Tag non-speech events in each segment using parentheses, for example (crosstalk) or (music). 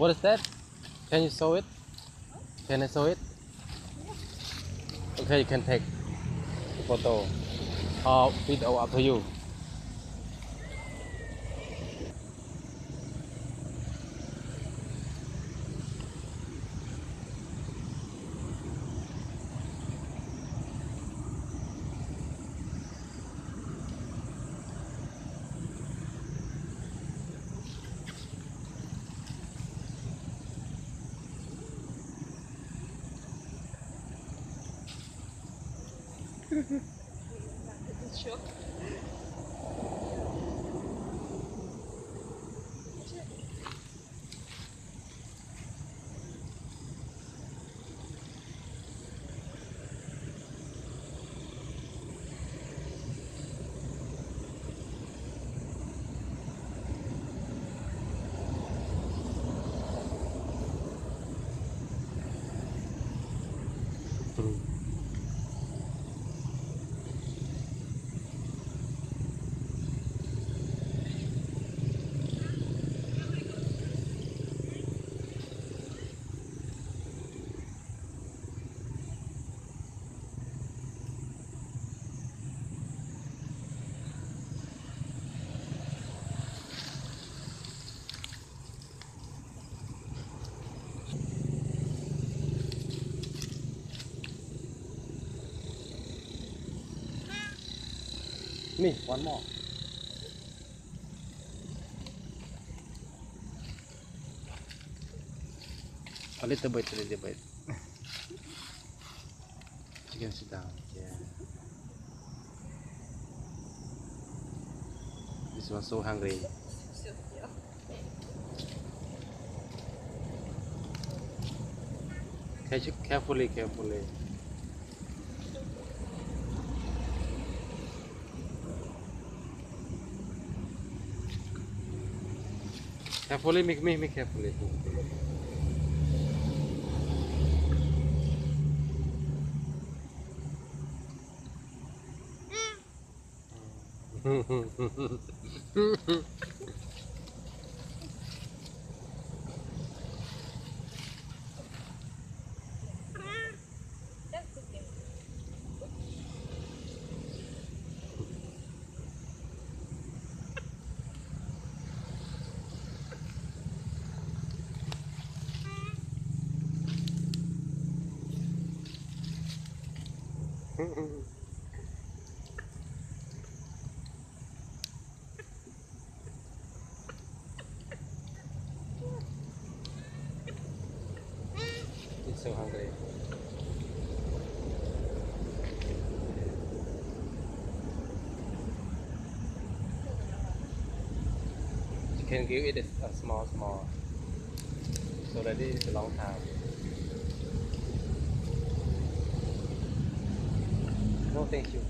What is that? Can you sew it? Can I sew it? Okay, you can take the photo. Uh, or video uh, up to you. Shook. (laughs) Me, one more. A little bit, a little bit. you can sit down. Yeah. This one's so hungry. Carefully, carefully. Carefully, make me, me carefully. It's so hungry. You can give it a, a small, small. So that it is a long time. No, thank you.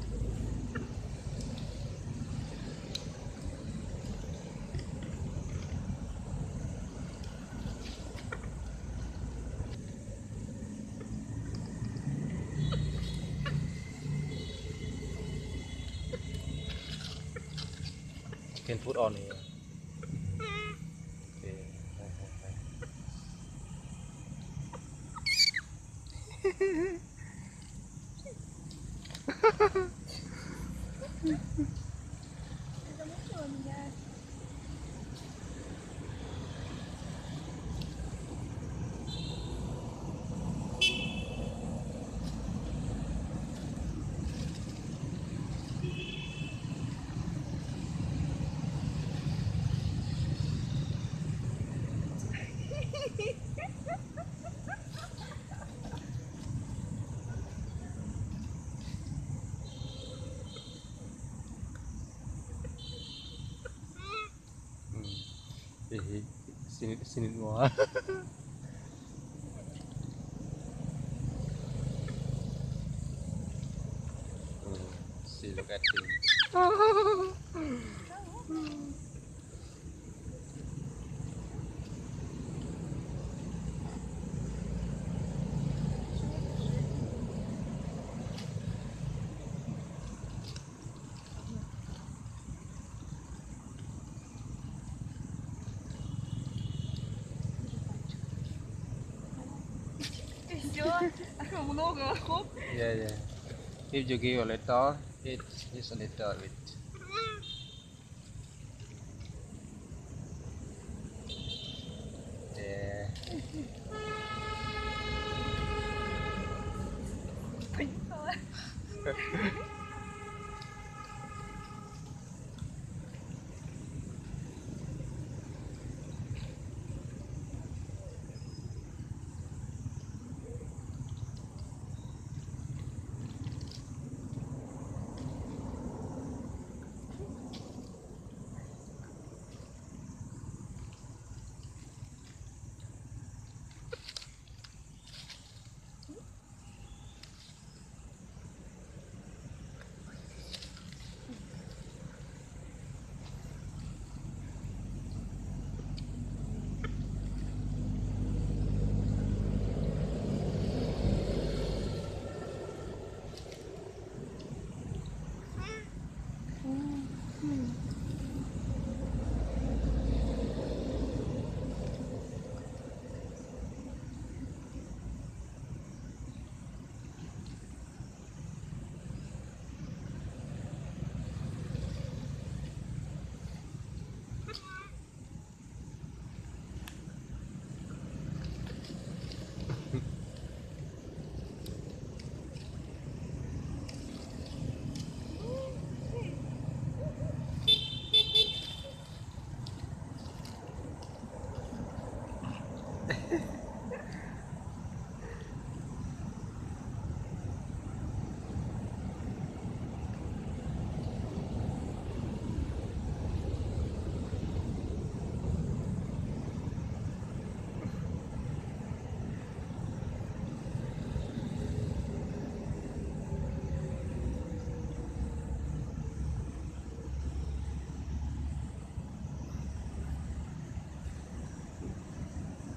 Can put on here. Hehehe eh, sini sini dua. Terima kasih. Yeah, yeah. If you give a little, it is a little bit.